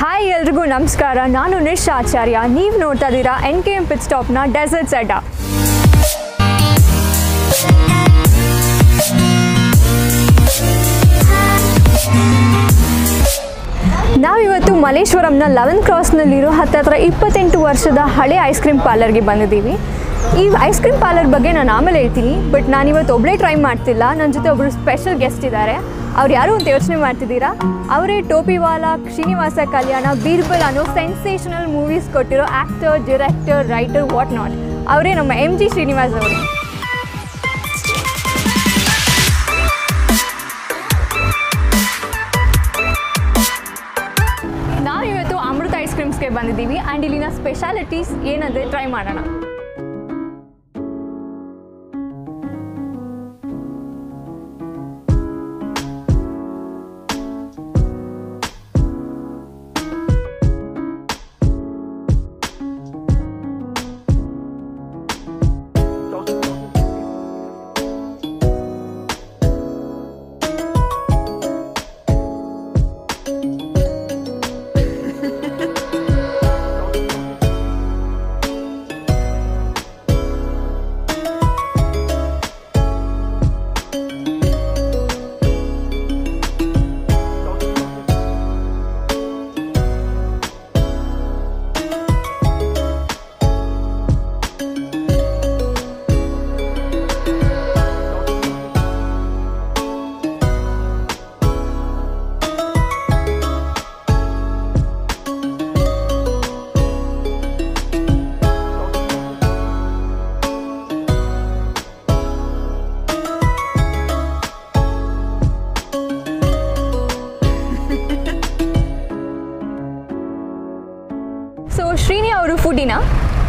Hi ಎಲ್ರಿಗೂ ನಮಸ್ಕಾರ. ನಾನು ನಿಶ್ ಆಚಾರ್ಯ. ನೀವು ನೋಡ್ತಾ ಇದ್ದೀರಾ ಎನ್ ಕೆ ಎಂ ಪಿಟ್ ಸ್ಟಾಪ್ನ ಡೆಸರ್ಟ್ಸ್ ಅಡ್ಡ ನಾವಿವತ್ತು ಮಲೇಶ್ವರಂನ ಲೆವೆನ್ ಕ್ರಾಸ್ನಲ್ಲಿರೋ ಹತ್ತತ್ರ ಇಪ್ಪತ್ತೆಂಟು ವರ್ಷದ ಹಳೆ ಐಸ್ ಕ್ರೀಮ್ ಪಾರ್ಲರ್ಗೆ ಬಂದಿದ್ದೀವಿ. ಈ ಐಸ್ ಕ್ರೀಮ್ ಪಾರ್ಲರ್ ಬಗ್ಗೆ ನಾನು ಆಮೇಲೆ ಹೇಳ್ತೀನಿ, ಬಟ್ ನಾನಿವತ್ತು ಒಬ್ಬಳೇ ಟ್ರೈ ಮಾಡ್ತಿಲ್ಲ. ನನ್ನ ಜೊತೆ ಒಬ್ಬರು ಸ್ಪೆಷಲ್ ಗೆಸ್ಟ್ ಇದ್ದಾರೆ. ಅವ್ರು ಯಾರು ಅಂತ ಯೋಚನೆ ಮಾಡ್ತಿದ್ದೀರಾ? ಅವರೇ ಟೋಪಿವಾಲಾ ಶ್ರೀನಿವಾಸ ಕಲ್ಯಾಣ, ಬೀರ್ಬಲ್ ಅನ್ನೋ ಸೆನ್ಸೇಷನಲ್ ಮೂವೀಸ್ ಕೊಟ್ಟಿರೋ actor director writer what not ಅವರೇ ನಮ್ಮ ಎಂ ಜಿ ಶ್ರೀನಿವಾಸ್ ಅವರು. ನಾವಿವತ್ತು ಅಮೃತ ಐಸ್ ಕ್ರೀಮ್ಸ್ಗೆ ಬಂದಿದ್ದೀವಿ. ಆ್ಯಂಡ್ ಇಲ್ಲಿನ ಸ್ಪೆಷಾಲಿಟೀಸ್ ಏನಂದರೆ ಟ್ರೈ ಮಾಡೋಣ.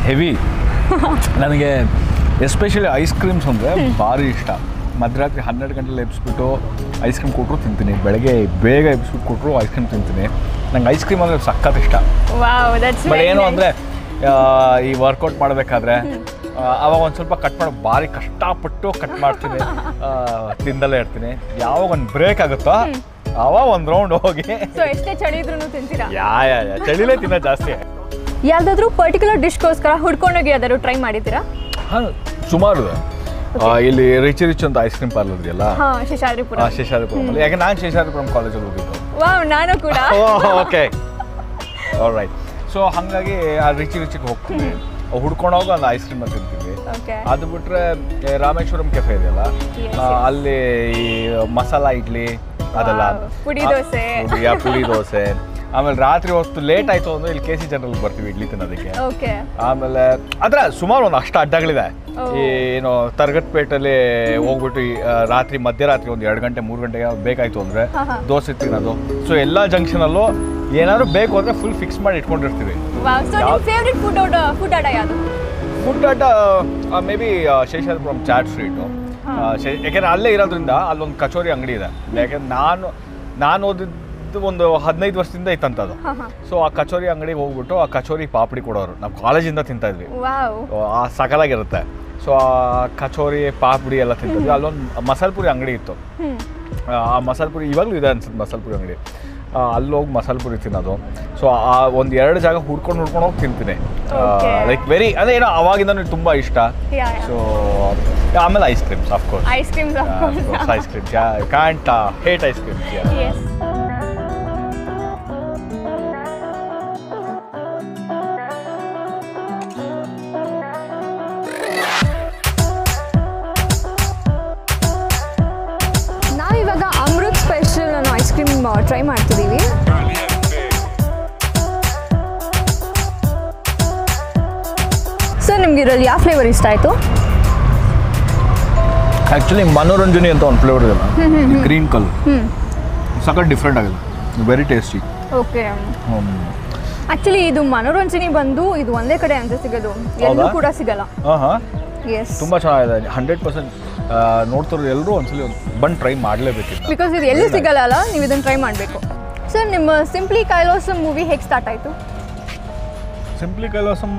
ಹೆವಿ. ನನಗೆ ಎಸ್ಪೆಷಲಿ ಐಸ್ ಕ್ರೀಮ್ಸ್ ಅಂದರೆ ಭಾರಿ ಇಷ್ಟ. ಮಧ್ಯರಾತ್ರಿ ಹನ್ನೆರಡು ಗಂಟೆಲಿ ಎಬ್ಸ್ಬಿಟ್ಟು ಐಸ್ ಕ್ರೀಮ್ ಕೊಟ್ಟರು ತಿಂತೀನಿ. ಬೆಳಗ್ಗೆ ಬೇಗ ಎಬ್ಸ್ಬಿಟ್ಟು ಕೊಟ್ಟರು ಐಸ್ ಕ್ರೀಮ್ ತಿಂತೀನಿ. ನಂಗೆ ಐಸ್ ಕ್ರೀಮ್ ಅಂದರೆ ಸಖತ್ ಇಷ್ಟ. ಬಟ್ ಏನು ಅಂದರೆ ಈ ವರ್ಕೌಟ್ ಮಾಡಬೇಕಾದ್ರೆ ಅವಾಗ ಒಂದು ಸ್ವಲ್ಪ ಕಟ್ ಮಾಡೋ ಭಾರಿ ಕಷ್ಟಪಟ್ಟು ಕಟ್ ಮಾಡ್ತೀನಿ. ತಿಂದಲೇ ಇರ್ತೀನಿ. ಯಾವಾಗ ಒಂದು ಬ್ರೇಕ್ ಆಗುತ್ತೋ ಅವಾಗ ಒಂದು ರೌಂಡ್ ಹೋಗಿ. ಎಷ್ಟೇ ಚಳಿ ಯಾ ಯಾ ಚಳಿಲೇ ತಿನ್ನೋ ಜಾಸ್ತಿ. ಯಾವ್ದಾದ್ರು ಪರ್ಟಿಕ್ಯುಲರ್ ಡಿಶ್ಗೋಸ್ಕರ ಹುಡ್ಕೊಂಡೋಗಿ ಯಾವ್ದಾದ್ರು ಟ್ರೈ ಮಾಡಿದ್ದೀರಾ? ಹಾಂ ಸುಮಾರು. ಇಲ್ಲಿ ರಿಚ್ ರಿಚ್ ಅಂತ ಐಸ್ ಕ್ರೀಮ್ ಪಾರ್ಲರ್ ಇದೆಯಲ್ಲ? ಹಾ ಶೇಷಾದ್ರಿಪುರ. ಆ, ಶೇಷಾದ್ರಿಪುರಮಲ್ಲಿ ಯಾಕೆ ನಾನು ಶೇಷಾದ್ರಿಪುರಂ ಕಾಲೇಜಲ್ಲಿ ಹೋಗಿದ್ದು ವಾವ್ ನಾನು ಕೂಡ. ಓಕೆ ರೈಟ್ ಸೊ ಹಾಗಾಗಿ ಆ ರಿಚ್ ರಿಚಿಗೆ ಹೋಗ್ತೀವಿ ಹುಡ್ಕೊಂಡೋಗ ಒಂದು ಐಸ್ ಕ್ರೀಮ್ ತಿಂತೀವಿ. ಅದು ಬಿಟ್ರೆ ರಾಮೇಶ್ವರಂ ಕೆಫೆ ಇದೆಯಲ್ಲ. ಅಲ್ಲಿ ಈ ಮಸಾಲಾ ಇಡ್ಲಿ ಅದೆಲ್ಲ. ಪುಡಿ ದೋಸೆ. ಪುಡಿ ದೋಸೆ. ಆಮೇಲೆ ರಾತ್ರಿ ಹೊತ್ತು ಲೇಟ್ ಆಯ್ತು ಅಂದ್ರೆ ಇಲ್ಲಿ ಕೆ ಸಿ ಜನರಲ್ ಬರ್ತೀವಿ ಇಡ್ಲಿ ತಿನ್ನೋದಕ್ಕೆ. ಓಕೆ ಆಮೇಲೆ ಅದ್ರ ಸುಮಾರು ಒಂದು ಅಷ್ಟು ಅಡ್ಡಗಳಿದೆ. ಏನು ಈ ಏನು ತರಗಟ್ಪೇಟಲ್ಲಿ ಹೋಗ್ಬಿಟ್ಟು ರಾತ್ರಿ ಮಧ್ಯರಾತ್ರಿ ಒಂದು ಎರಡು ಗಂಟೆ ಮೂರು ಗಂಟೆಗೆ ಬೇಕಾಯ್ತು ಅಂದ್ರೆ. ದೋಸೆ ತಿನ್ನೋದು. ಸೊ ಎಲ್ಲ ಜಂಕ್ಷನಲ್ಲೂ ಏನಾದ್ರು ಬೇಕು ಅಂದ್ರೆ ಫುಲ್ ಫಿಕ್ಸ್ ಮಾಡಿ ಇಟ್ಕೊಂಡಿರ್ತೀವಿ? ಫುಡ್ ಅಡ್ಡ may be Seshadripuram chaat street ಯಾಕೆಂದ್ರೆ ಅಲ್ಲೇ ಇರೋದ್ರಿಂದ ಅಲ್ಲೊಂದು ಕಚೋರಿ ಅಂಗಡಿ ಇದೆ. ಯಾಕೆಂದ್ರೆ ನಾನು ನಾನು ಓದಿದ್ದು ಒಂದು ಹದಿನೈದು ವರ್ಷದಿಂದ ಇತ್ತಂತದು. ಸೊ ಆ ಕಚೋರಿ ಅಂಗಡಿಗೆ ಹೋಗ್ಬಿಟ್ಟು ಆ ಕಚೋರಿ ಪಾಪಡಿ ಕೊಡೋರು. ನಾವು ಕಾಲೇಜಿಂದ ತಿಂತಾ ಇದ್ವಿ. ಆ ಸಕಲಾಗಿರುತ್ತೆ. ಸೊ ಆ ಕಚೋರಿ ಪಾಪಡಿ ಎಲ್ಲ ತಿಂತಿದ್ವಿ. ಅಲ್ಲೊಂದು ಮಸಾಲೆ ಪುರಿ ಅಂಗಡಿ ಇತ್ತು. ಆ ಮಸಾಲ ಪುರಿ ಇವಾಗಲೂ ಇದೆ ಅನ್ಸುತ್ತೆ ಮಸಾಲ ಪುರಿ ಅಂಗಡಿ ಅಲ್ಲೋಗಿ ಅಲ್ಲಿ ಹೋಗಿ ಮಸಾಲೆ ಪುರಿ ತಿನ್ನೋದು. ಸೊ ಆ ಒಂದು ಎರಡು ಜಾಗ ಹುಡ್ಕೊಂಡು ಹುಡ್ಕೊಂಡು ಹೋಗಿ ತಿಂತೀನಿ. ಲೈಕ್ ವೆರಿ ಅದೇ ಏನೋ ಅವಾಗಿಂದ ತುಂಬ ಇಷ್ಟ. ಸೊ ಆಮೇಲೆ ice creams of course ice creams of course ice creams can't hate ice creams try ಮಾಡ್ತಿದ್ದೀವಿ ಸರ್ ನಿಮ್ಗೆ ಇದರಲ್ಲಿ ಯಾವ ಫ್ಲೇವರ್ ಇಷ್ಟ ಆಯಿತು? ಆ್ಯಕ್ಚುಲಿ ಮನೋರಂಜನೆ ಅಂತ ಒಂದು ಫ್ಲೇವರ್ ಇದೆ ಗ್ರೀನ್ ಕಲರ್ ಸಖತ್ ಡಿಫ್ರೆಂಟ್ ಆಗಿದೆ. ವೆರಿ ಟೇಸ್ಟಿ ಓಕೆ ಆಕ್ಚುಲಿ ಇದು ಮನೋರಂಜನೆ ಬಂದು ಇದು ಒಂದೇ ಕಡೆ ಅಂತ ಸಿಗೋದು. ಎಲ್ಲೂ ಕೂಡ ಸಿಗಲ್ಲ. ಹಾಂ ಹಾಂ ಎಸ್ ತುಂಬ ಚೆನ್ನಾಗಿದೆ. ಹಂಡ್ರೆಡ್ ಪರ್ಸೆಂಟ್ ನೋಡ್ತಿರೋರು ಎಲ್ಲರೂ ಒಂದ್ಸಲಿ ಬಂದು ಟ್ರೈ ಮಾಡಲೇಬೇಕು ಬಿಕಾಸ್ ಇದು ಎಲ್ಲೂ ಸಿಗಲ್ಲ ಅಲ್ಲ ನೀವು ಇದನ್ನು ಟ್ರೈ ಮಾಡಬೇಕು. ಸರ್ ನಿಮ್ಮ ಸಿಂಪ್ಲಿ ಕೈಲೋಸಮ್ ಮೂವಿ ಹೇಗೆ ಸ್ಟಾರ್ಟ್ ಆಯಿತು? ಸಿಂಪ್ಲಿ ಕೈಲೋಸಮ್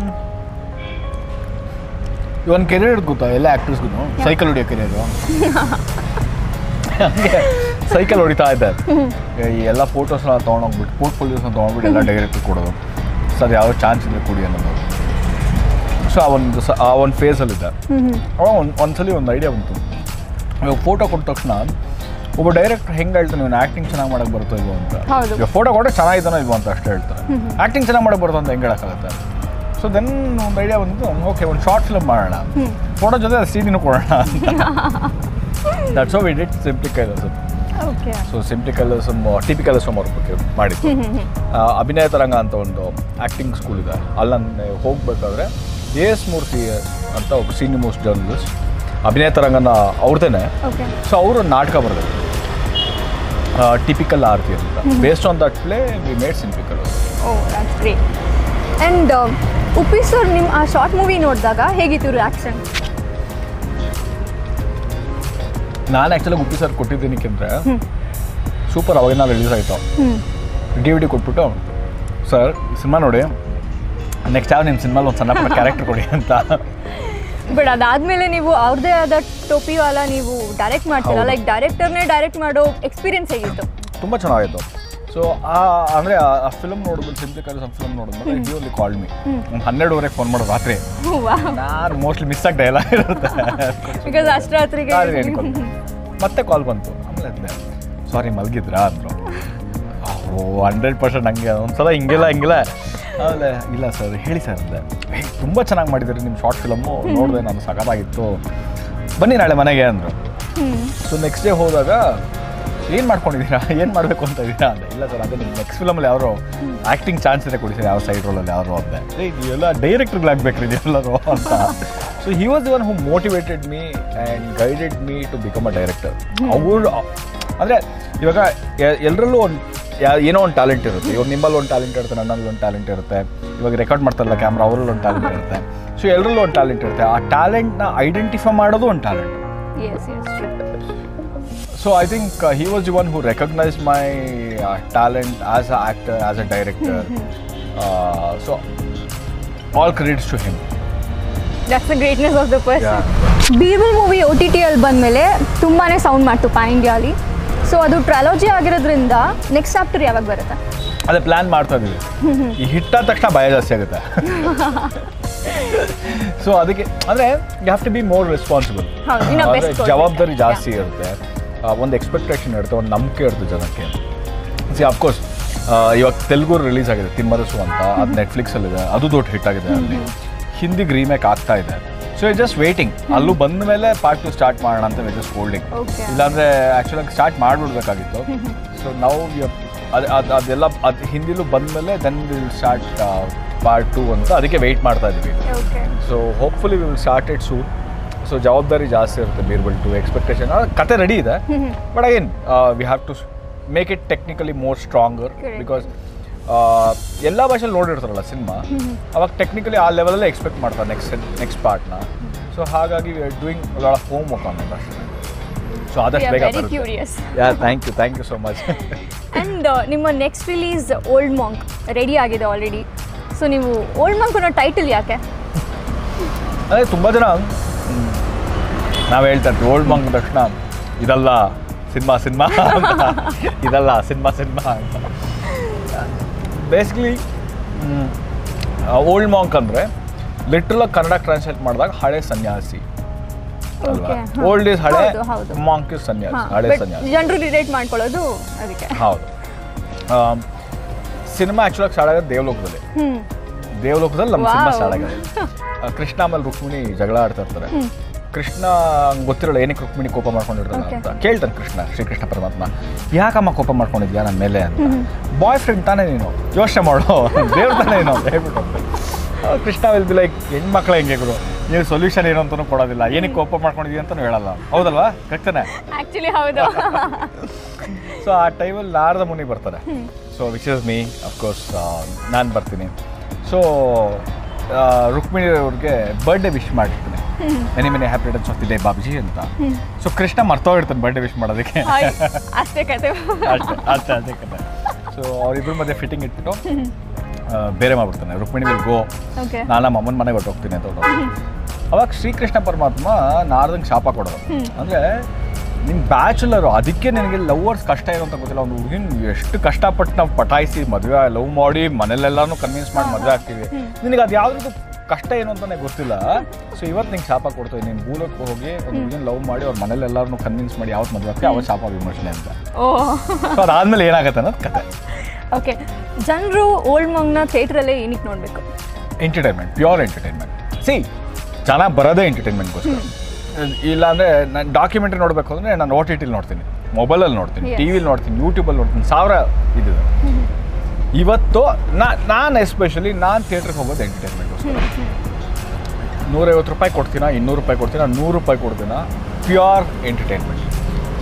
ಇವನ್ ಕೆರಿಯರ್ ಗೊತ್ತಾ? ಎಲ್ಲ ಆ್ಯಕ್ಟರ್ಸ್ಗೂ ಸೈಕಲ್ ಹೊಡಿಯೋ ಕೆರಿಯರು ಸೈಕಲ್ ಹೊಡಿತಾ ಇದ್ದೆ ಈ ಎಲ್ಲ ಫೋಟೋಸ್ನ ತೊಗೊಂಡೋಗ್ಬಿಟ್ಟು ಪೋರ್ಟ್ಫೋಲಿಯೋಸ್ನ ತೊಗೊಂಡ್ಬಿಟ್ಟು ಎಲ್ಲ ಡೈರೆಕ್ಟ್ ಕೊಡೋದು. ಸರ್ ಯಾವ ಚಾನ್ಸ್ ಇದೆ ಕೊಡಿ ಅನ್ನೋದು. ಸೊ ಆ ಒಂದು ಸ ಆ ಒಂದು ಫೇಸಲ್ಲಿದ್ದೆ ಅವಾಗ ಒಂದು ಒಂದ್ಸಲಿ ಒಂದು ಐಡಿಯಾ ಬಂತು. ಇವಾಗ ಫೋಟೋ ಕೊಟ್ಟ ತಕ್ಷಣ ಒಬ್ಬ ಡೈರೆಕ್ಟರ್ ಹೆಂಗೆ ಹೇಳ್ತಾನೆ ಇವನು ಆ್ಯಕ್ಟಿಂಗ್ ಚೆನ್ನಾಗಿ ಮಾಡಕ್ಕೆ ಬರುತ್ತೋ ಇಲ್ವೋ ಅಂತ. ಈಗ ಫೋಟೋ ಕೊಟ್ಟರೆ ಚೆನ್ನಾಗಿದ್ದಾನೋ ಇಲ್ವೋ ಅಂತ ಅಷ್ಟೇ ಹೇಳ್ತಾರೆ ಆ್ಯಕ್ಟಿಂಗ್ ಚೆನ್ನಾಗಿ ಮಾಡಕ್ಕೆ ಬರುತ್ತೋ ಅಂತ ಹೆಂಗೆ ಹೇಳೋಕ್ಕಾಗುತ್ತೆ? ಸೊ ದೆನ್ ಒಂದು ಐಡಿಯಾ ಬಂತು ಓಕೆ ಒಂದು ಶಾರ್ಟ್ ಫಿಲ್ಮ್ ಮಾಡೋಣ ಫೋಟೋ ಜೊತೆ ಸೀನಿನ ಕೊಡೋಣ ಅಂತ. That's we did simply Kailasam okay so simply Kailasam typical ಅವ್ರ ಬಗ್ಗೆ ಮಾಡಿದ್ದು. ಅಭಿನಯ ತರಂಗ ಅಂತ ಒಂದು ಆ್ಯಕ್ಟಿಂಗ್ ಸ್ಕೂಲ್ ಇದೆ. ಅಲ್ಲಿ ಹೋಗ್ಬೇಕಾದ್ರೆ ಎ ಎಸ್ ಮೂರ್ತಿ ಅಂತ ಒಬ್ಬ ಸೀನಿಯರ್ ಮೋಸ್ಟ್ ಜರ್ನಲಿಸ್ಟ್ ಅಭಿನಯ ತರಂಗನ ಅವ್ರದ್ದೇನೆ. ಸೊ ಅವರು ನಾಟಕ ಬರೆದ್ರು. ಟಿಪಿಕಲ್ ಆರ್ತಿ ಅಂತ. Based on that play we made ಸಿಂಪಿಕಲ್ and Uppi sir ನಿಮ್ಮ ಆ ಶಾರ್ಟ್ ಮೂವಿ ನೋಡಿದಾಗ ಹೇಗಿತ್ತು ರಿಯಾಕ್ಷನ್ ನಾನು ಆ್ಯಕ್ಚುಲಿ ಉಪ್ಪಿ ಸರ್ ಕೊಟ್ಟಿದ್ದೀನಿ ಅಂದರೆ ಸೂಪರ್ ಅವಾಗಿನ ರಿಲೀಸ್ ಆಯಿತು. ಡಿ ವಿ ಡಿ ಕೊಟ್ಬಿಟ್ಟು ಸರ್ ಸಿನಿಮಾ ನೋಡಿ. ನೆಕ್ಸ್ಟ್ ಯಾವ ನಿಮ್ಮ ಸಿನಿಮಾಲಿ ಒಂದು ಸಣ್ಣ ಪುಟ್ಟ ಕ್ಯಾರೆಕ್ಟರ್ ಕೊಡಿ ಅಂತ. ಬಟ್ ಅದಾದ್ಮೇಲೆ ನೀವು ಅವ್ರದೇ ಆದ ಟೋಪಿವಾಲ ನೀವು ಡೈರೆಕ್ಟ್ ಮಾಡ್ತೀರಾ. ಲೈಕ್ ಡೈರೆಕ್ಟರ್ನೇ ಡೈರೆಕ್ಟ್ ಮಾಡೋ ಎಕ್ಸ್ಪೀರಿಯನ್ಸ್ ಹೇಗಿತ್ತು? ತುಂಬ ಚೆನ್ನಾಗಿತ್ತು. ಸೊ ಆ ಅಂದರೆ ಆ ಫಿಲ್ಮ್ ನೋಡಿದ್ಮೇಲೆ ಸಿಂಪ್ಲಿ ಕಲ್ ಫಿಲ್ಮ್ ನೋಡಿದ್ಮೇಲೆ ಓನ್ಲಿ ಕಾಲ್ ಮಿ ಒಂದು ಹನ್ನೆರಡುವರೆಗೆ ಫೋನ್ ಮಾಡೋದು ರಾತ್ರಿ. ನಾನು ಮೋಸ್ಟ್ಲಿ ಮಿಸ್ ಆಗಿ ಡೈಲಾಗ್ ಇರುತ್ತೆ. ಬಿಕಾಸ್ ಅಷ್ಟು ರಾತ್ರಿಗೆ ಮತ್ತೆ ಕಾಲ್ ಬಂತು. ಆಮೇಲೆ ಅಂದೆ ಸಾರಿ ಮಲಗಿದ್ರಾ? ಅಂದರು. ಓ ಹಂಡ್ರೆಡ್ ಪರ್ಸೆಂಟ್ ಹಂಗೆ. ಒಂದ್ಸಲ ಹಿಂಗೆಲ್ಲ ಹಿಂಗೆಲ್ಲ. ಆಮೇಲೆ ಇಲ್ಲ ಸರ್ ಹೇಳಿ ಸರ್ ಅಂದೆ. ತುಂಬ ಚೆನ್ನಾಗಿ ಮಾಡಿದ್ದೀರಿ ನಿಮ್ಮ ಶಾರ್ಟ್ ಫಿಲಮ್ಮು ನೋಡಿದೆ ನಾನು ಸಖತ್ತಾಗಿತ್ತು ಬನ್ನಿ ನಾಳೆ ಮನೆಗೆ ಅಂದರು. ಸೊ ನೆಕ್ಸ್ಟ್ ಡೇ ಹೋದಾಗ ಏನು ಮಾಡ್ಕೊಂಡಿದ್ದೀರಾ? ಏನು ಮಾಡಬೇಕು ಅಂತ ಇದ್ದೀರಾ ಅಂದೆ. ಇಲ್ಲ ಸರ್ ಅದೇ ನಿಮ್ಮ ನೆಕ್ಸ್ಟ್ ಫಿಲಮಲ್ಲಿ ಯಾರು ಆ್ಯಕ್ಟಿಂಗ್ ಚಾನ್ಸ್ ಇದೆ ಕೊಡಿ ಸರ್ ಯಾವ ಸೈಡ್ ರೋಲಲ್ಲಿ ಯಾರು ಅಂದೆ. ಇದೆಲ್ಲ ನೀವೆಲ್ಲ ಡೈರೆಕ್ಟ್ರುಗಳಾಗಬೇಕ್ರಿ ನೀವೆಲ್ಲರೂ ಅಂತ. So he was one who motivated me and guided me to become a director ಅವರು ಅಂದರೆ ಇವಾಗ ಎಲ್ಲರಲ್ಲೂ ಒಂದು ಏನೋ ಒಂದು ಟ್ಯಾಲೆಂಟ್ ಇರುತ್ತೆ. ಇವಾಗ ನಿಮ್ಮಲ್ಲಿ ಒಂದು ಟ್ಯಾಲೆಂಟ್ ಇರುತ್ತೆ ನನ್ನಲ್ಲಿ ಒಂದು ಟ್ಯಾಲೆಂಟ್ ಇರುತ್ತೆ. ಇವಾಗ ರೆಕಾರ್ಡ್ ಮಾಡ್ತಾರಲ್ಲ ಕ್ಯಾಮ್ರಾ ಅವರಲ್ಲಿ ಒಂದು ಟ್ಯಾಲೆಂಟ್ ಇರುತ್ತೆ. ಸೊ ಎಲ್ಲರಲ್ಲೂ ಒಂದು ಟ್ಯಾಲೆಂಟ್ ಇರುತ್ತೆ. ಆ ಟ್ಯಾಲೆಂಟ್ನ ಐಡೆಂಟಿಫೈ ಮಾಡೋದು ಒಂದು talent so I think he was one who recognise my talent as recognized my as talent director so all credits to him. That's the greatness of the person Birbal movie O T ಟಿಯಲ್ಲಿ ಬಂದಮೇಲೆ ತುಂಬಾ sound ಮಾಡ್ತು PAN ಇಂಡಿಯಾಲಿ so ಅದು trilogy ಆಗಿರೋದ್ರಿಂದ next chapter ಯಾವಾಗ ಬರುತ್ತೆ? ಅದೇ plan ಮಾಡ್ತಾ ಇದ್ದೀವಿ. ಈ ಹಿಟ್ಟಾದ ತಕ್ಷಣ ಭಯ ಜಾಸ್ತಿ ಆಗುತ್ತೆ. ಸೊ ಅದಕ್ಕೆ ಅಂದರೆ you have to be more responsible. ಜವಾಬ್ದಾರಿ ಜಾಸ್ತಿ ಇರುತ್ತೆ. ಒಂದು ಎಕ್ಸ್ಪೆಕ್ಟೇಷನ್ ಇರುತ್ತೆ ಒಂದು ನಂಬಿಕೆ ಇರುತ್ತೆ ಜನಕ್ಕೆ. ಸಿ ಅಫ್ಕೋರ್ಸ್ ಇವಾಗ ತೆಲುಗು ರಿಲೀಸ್ ಆಗಿದೆ ತಿಮ್ಮರಸು ಅಂತ. ಅದು ನೆಟ್ಫ್ಲಿಕ್ಸಲ್ಲಿದೆ ಅದು ದೊಡ್ಡ ಹಿಟ್ ಆಗಿದೆ ಅಲ್ಲಿ. ಹಿಂದಿಗೆ ರೀಮೇಕ್ ಆಗ್ತಾ ಇದೆ. ಸೊ ಇಟ್ ಜಸ್ಟ್ ವೇಟಿಂಗ್ ಅಲ್ಲೂ ಬಂದ ಮೇಲೆ ಪಾರ್ಟ್ ಟು ಸ್ಟಾರ್ಟ್ ಮಾಡೋಣ ಅಂತ ಜಸ್ಟ್ ಹೋಲ್ಡಿಂಗ್ ಇಲ್ಲಾಂದ್ರೆ ಆ್ಯಕ್ಚುಲಾಗಿ ಸ್ಟಾರ್ಟ್ ಮಾಡಿಬಿಡ್ಬೇಕಾಗಿತ್ತು. ಸೊ ನಾವು ಅದು ಅದು ಅದೆಲ್ಲ ಅದು ಹಿಂದಿಲೂ ಬಂದಮೇಲೆ then will start part two ಅಂತ ಅದಕ್ಕೆ ವೆಯ್ಟ್ ಮಾಡ್ತಾ ಇದ್ವಿ. So hopefully will start it soon so ಜವಾಬ್ದಾರಿ ಜಾಸ್ತಿ ಇರುತ್ತೆ ಬೀರ್ಬಲ್ ಟು ಎಕ್ಸ್ಪೆಕ್ಟೇಷನ್ ಕತೆ ರೆಡಿ ಇದೆ. But again we have to make it technically more stronger because ಎಲ್ಲ ಭಾಷೆಲಿ ನೋಡಿರ್ತಾರಲ್ಲ ಸಿನಿಮಾ? ಅವಾಗ ಟೆಕ್ನಿಕಲಿ ಆ ಲೆವೆಲಲ್ಲೇ ಎಕ್ಸ್ಪೆಕ್ಟ್ ಮಾಡ್ತಾರೆ ನೆಕ್ಸ್ಟ್ ನೆಕ್ಸ್ಟ್ ಪಾರ್ಟ್ನ ಸೊ ಹಾಗಾಗಿ we are doing lot homework on ಭಾಷೆ. ಸೊ ಆದಷ್ಟು ಬೇಗ yeah thank you thank you so much and ನಿಮ್ಮ next release Old Monk ready ಆಗಿದೆ ಆಲ್ರೆಡಿ ಸೊ ನೀವು ಓಲ್ಡ್ ಮಾಂಕ್ ಅನ್ನೋ ಟೈಟಲ್ ಯಾಕೆ? ಅದೇ ತುಂಬ ಜನ ನಾವು ಹೇಳ್ತಾ ಇರ್ತೀವಿ ಓಲ್ಡ್ ಮಾಂಕ್ ತಕ್ಷಣ ಇದಲ್ಲ ಸಿನಿಮಾ ಸಿನಿಮಾ ಇದಲ್ಲ ಸಿನಿಮಾ ಸಿನಿಮಾ ಅಂತ. ಬೇಸಿಕಲಿ ಓಲ್ಡ್ ಮಾಂಕ್ ಅಂದರೆ ಲಿಟ್ರಲ್ ಕನ್ನಡ ಟ್ರಾನ್ಸ್ಲೇಟ್ ಮಾಡಿದಾಗ ಹಳೆ ಸನ್ಯಾಸಿ ಓಲ್ಡ್ ಇಸ್ ಹಳೆ. ಮಾಂಕ್ ಇಸ್ ಸನ್ಯಾಸಿ ಹಳೆ ಸನ್ಯಾಸಿ. ಜನರು ರಿಲೇಟ್ ಮಾಡ್ಕೊಳ್ಳೋದು ಅದಕ್ಕೆ. ಹೌದು. ಸಿನಿಮಾ ಆ್ಯಕ್ಚುಲಾಗಿ ಸ್ಟಾರ್ಟ್ ಆಗೋದು ದೇವಲೋಕದಲ್ಲಿ. ದೇವಲೋಕದಲ್ಲಿ ನಮ್ಮ ಸಿನಿಮಾ. ಸ್ಟಾರ್ಟ್ ಆಗಿದೆ ಕೃಷ್ಣ ಆಮೇಲೆ ರುಕ್ಮಿಣಿ ಜಗಳ ಆಡ್ತಾ ಇರ್ತಾರೆ. ಕೃಷ್ಣ ಗೊತ್ತಿರಲ್ಲ ಏನಕ್ಕೆ ರುಕ್ಮಿಣಿ ಕೋಪ ಮಾಡ್ಕೊಂಡಿರ್ತಾನೆ. ಅಂತ. ಕೇಳ್ತಾನೆ ಕೃಷ್ಣ ಶ್ರೀಕೃಷ್ಣ ಪರಮಾತ್ಮ ಯಾಕಮ್ಮ ಕೋಪ ಮಾಡ್ಕೊಂಡಿದ್ಯಾ ನನ್ನ ಮೇಲೆ ಅಂತ. ಬಾಯ್ ಫ್ರೆಂಡ್ ತಾನೇ ನೀನು? ಯೋಚನೆ ಮಾಡು. ದೇವ್ರ ತಾನೇ ನೀನು? ಅಂತ ಹೇಳ್ಬಿಟ್ಟು ಕೃಷ್ಣ ವಿಲ್ ಬಿ ಲೈಕ್ ಹೆಣ್ಮಕ್ಳ ಹೆಂಗೆ ಗುರು. ನೀವು ಸೊಲ್ಯೂಷನ್ ಏನು ಅಂತಲೂ ಕೊಡೋದಿಲ್ಲ. ಏನಕ್ಕೆ ಕೋಪ ಮಾಡ್ಕೊಂಡಿದ್ಯಾ ಅಂತಲೂ ಹೇಳಲ್ಲ. ಹೌದಲ್ವಾ? ಕರೆಕ್ತಾನೆ ಆ್ಯಕ್ಚುಲಿ ಹೌದು. ಸೊ ಆ ಟೈಮಲ್ಲಿ ನಾರದ ಮುನಿ ಬರ್ತಾರೆ. So which is me of course ನಾನು ಬರ್ತೀನಿ. ಸೊ ರುಕ್ಮಿಣಿ ಅವ್ರಿಗೆ ಬರ್ಡೇ ವಿಶ್ ಮಾಡಿರ್ತೀನಿ. Many many happy returns of the day Babuji ಅಂತ. ಸೊ ಕೃಷ್ಣ ಮರ್ತೋಗಿರ್ತಾನೆ ಬರ್ಡೇ ವಿಶ್ ಮಾಡೋದಕ್ಕೆ. ಅಷ್ಟೇ ಕತೆ. ಅಷ್ಟೇ ಅಷ್ಟೇ ಅದೇ ಕತೆ. ಸೊ ಅವರಿಬ್ಬರ ಮಧ್ಯೆ ಫಿಟ್ಟಿಂಗ್ ಇಟ್ಬಿಟ್ಟು ಬೇರೆ ಮಾಡ್ಬಿಡ್ತಾನೆ. ರುಕ್ಮಿಣಿ ವಿಲ್ ಗೋ ನಾನು ನಮ್ಮ ಅಮ್ಮನ ಮನೆಗೆ ಹೊರಟೋಗ್ತೀನಿ ಅಂತ ಅವಾಗ ಶ್ರೀಕೃಷ್ಣ ಪರಮಾತ್ಮ ನಾರದಂಗೆ ಶಾಪ ಕೊಡೋದು. ಅಂದರೆ ನಿಮ್ಮ ಬ್ಯಾಚುಲರು ಅದಕ್ಕೆ ನನಗೆ ಲವರ್ಸ್ ಕಷ್ಟ ಇರೋಂತ ಅಂತ ಗೊತ್ತಿಲ್ಲ. ಒಂದು ಹುಡುಗಿನ ಎಷ್ಟು ಕಷ್ಟಪಟ್ಟು ನಾವು ಪಟಾಯಿಸಿ ಮದುವೆ ಲವ್ ಮಾಡಿ ಮನೇಲೆಲ್ಲರೂ ಕನ್ವಿನ್ಸ್ ಮಾಡಿ ಮದುವೆ ಆಗ್ತೀವಿ. ನಿನಗೆ ಅದು ಯಾವುದಕ್ಕೂ ಕಷ್ಟ ಏನು ಅಂತಾನೆ ಗೊತ್ತಿಲ್ಲ. ಸೊ ಇವತ್ತು ನಿಂಗೆ ಶಾಪ ಕೊಡ್ತೀನಿ ನೀನು ಮೂಲಕ್ಕೆ ಹೋಗಿ ಒಂದು ಲವ್ ಮಾಡಿ ಅವ್ರ ಮನೇಲೆಲ್ಲರೂ ಕನ್ವಿನ್ಸ್ ಮಾಡಿ ಯಾವತ್ತು ಮದುವೆ ಆಗ್ತೀವಿ ಅವತ್ತು ಶಾಪ ವಿಮರ್ಶನೆ ಅಂತ. ಓಹ್ ಸೊ ಅದಾದ್ಮೇಲೆ ಏನಾಗುತ್ತೆ ಅನ್ನೋದು ಕತೆ. ಓಕೆ ಜನರು ಓಲ್ಡ್ ಮಂಗ್ನ ಥಿಯೇಟ್ರಲ್ಲೇ ಏನಕ್ಕೆ ನೋಡಬೇಕು? ಎಂಟರ್ಟೈನ್ಮೆಂಟ್ ಪ್ಯೂರ್ ಎಂಟರ್ಟೈನ್ಮೆಂಟ್ ಸಿ ಜನ ಬರೋದೇ ಎಂಟರ್ಟೈನ್ಮೆಂಟ್ಗೋಸ್ಕರ ಇಲ್ಲ ಅಂದರೆ ನಾನು ಡಾಕ್ಯುಮೆಂಟ್ರಿ ನೋಡಬೇಕು ಅಂದರೆ ನಾನು ಓ ಟಿ ಟಿಲಿ ನೋಡ್ತೀನಿ. ಮೊಬೈಲಲ್ಲಿ ನೋಡ್ತೀನಿ. ಟಿ ವಿಲಿ ನೋಡ್ತೀನಿ ಯೂಟ್ಯೂಬಲ್ಲಿ ನೋಡ್ತೀನಿ. ಸಾವಿರ ಇದಿದೆ. ಇವತ್ತು ನಾನು ಎಸ್ಪೆಷಲಿ ನಾನು ಥಿಯೇಟ್ರಿಗೆ ಹೋಗೋದು ಎಂಟರ್ಟೈನ್ಮೆಂಟ್ ನೂರೈವತ್ತು ರೂಪಾಯಿ ಕೊಡ್ತೀನ, ಇನ್ನೂರು ರೂಪಾಯಿ ಕೊಡ್ತೀನ, ನೂರು ರೂಪಾಯಿ ಕೊಡ್ತೀನ ಪ್ಯೂರ್ ಎಂಟರ್ಟೈನ್ಮೆಂಟ್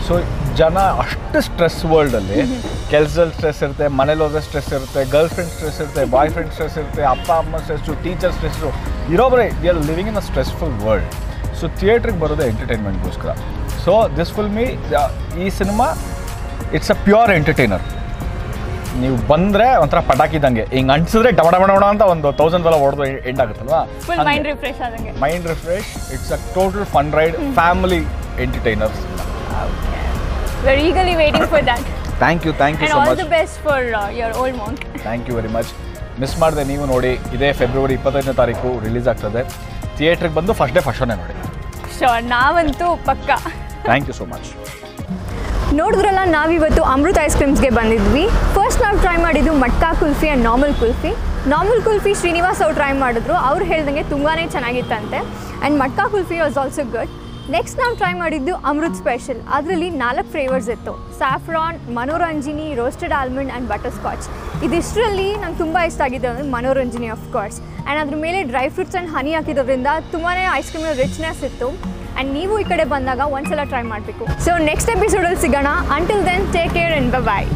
ಸೊ ಜನ ಅಷ್ಟು ಸ್ಟ್ರೆಸ್ ವರ್ಲ್ಡಲ್ಲಿ ಕೆಲಸದಲ್ಲಿ ಸ್ಟ್ರೆಸ್ ಇರುತ್ತೆ, ಮನೇಲಿ ಹೋದ್ರೆ ಸ್ಟ್ರೆಸ್ ಇರುತ್ತೆ ಗರ್ಲ್ ಫ್ರೆಂಡ್ ಸ್ಟ್ರೆಸ್ ಇರುತ್ತೆ ಬಾಯ್ ಫ್ರೆಂಡ್ ಸ್ಟ್ರೆಸ್ ಇರುತ್ತೆ ಅಪ್ಪ ಅಮ್ಮ stress teacher stress ಇರೋಬ್ರೆ we are living in a stressful world so ಥಿಯೇಟ್ರಿಗೆ ಬರೋದು ಎಂಟರ್ಟೈನ್ಮೆಂಟ್ಗೋಸ್ಕರ ಸೊ ದಿಸ್ ಫುಲ್ ಮೀ ಈ cinema it's a pure entertainer ನೀವು ಬಂದ್ರೆ ಒಂಥರ ಪಟಾಕಿದಂಗೆ. ಹಿಂಗ್ ಅಂಟಿಸಿದ್ರೆ ಡಮ ಡಮ ಡಮ ಅಂತ ಒಂದು ತೌಸಂಡ್ ಎಲ್ಲ ಹೊಡೆದು ಎಂಡ್ ಆಗುತ್ತಲ್ವಾ? ಮೈಂಡ್ ರಿಫ್ರೆಶ್ ಆದಂಗೆ. Mind refresh it's a total fun ride family entertainers waiting thank you thank you so much thank you very much miss ಮಾಡಿದೆ ನೀವು ನೋಡಿ ಇದೇ ಫೆಬ್ರವರಿ ಇಪ್ಪತ್ತೈದನೇ ತಾರೀಕು ರಿಲೀಸ್ ಆಗ್ತದೆ. ಥಿಯೇಟ್ರಿಗೆ ಬಂದು ಫಸ್ಟ್ ಡೇ ಫಸ್ಟ್ ಶೋನೇ ನೋಡಿ. ಶೋರ್ ನಾವಂತೂ ಪಕ್ಕ. ಥ್ಯಾಂಕ್ ಯು ಸೊ ಮಚ್ ನೋಡಿದ್ರಲ್ಲ ನಾವಿವತ್ತು ಅಮೃತ್ ಐಸ್ ಕ್ರೀಮ್ಸ್ಗೆ ಬಂದಿದ್ವಿ. ಫಸ್ಟ್ ನಾವು ಟ್ರೈ ಮಾಡಿದ್ದು matka kulfi and normal kulfi. Normal kulfi Srinivas ಅವ್ರು ಟ್ರೈ ಮಾಡಿದ್ರು. ಅವ್ರು ಹೇಳ್ದಂಗೆ ತುಂಬಾ ಚೆನ್ನಾಗಿತ್ತಂತೆ. And matka kulfi was also good next ನಾವು ಟ್ರೈ ಮಾಡಿದ್ದು ಅಮೃತ್ ಸ್ಪೆಷಲ್ ಅದರಲ್ಲಿ ನಾಲ್ಕು ಫ್ಲೇವರ್ಸ್ ಇತ್ತು. Saffron Manoranjini roasted almond and butterscotch ಇದಿಷ್ಟರಲ್ಲಿ ನಂಗೆ ತುಂಬ ಇಷ್ಟ ಆಗಿದೆ ಅಂದರೆ ಮನೋರಂಜಿನಿ ಆಫ್ ಕೋರ್ಸ್ ಆ್ಯಂಡ್ ಅದ್ರ ಮೇಲೆ ಡ್ರೈ ಫ್ರೂಟ್ಸ್ ಆ್ಯಂಡ್ ಹನಿ ಹಾಕಿರೋದ್ರಿಂದ ತುಂಬಾ ಐಸ್ ಕ್ರೀಮ್ ರಿಚ್ನೆಸ್ ಇತ್ತು. ಆ್ಯಂಡ್ ನೀವು ಈ ಕಡೆ ಬಂದಾಗ ಒಂದ್ಸಲ ಟ್ರೈ ಮಾಡಬೇಕು. ಸೊ ನೆಕ್ಸ್ಟ್ ಎಪಿಸೋಡಲ್ಲಿ ಸಿಗೋಣ. Until then take care and bye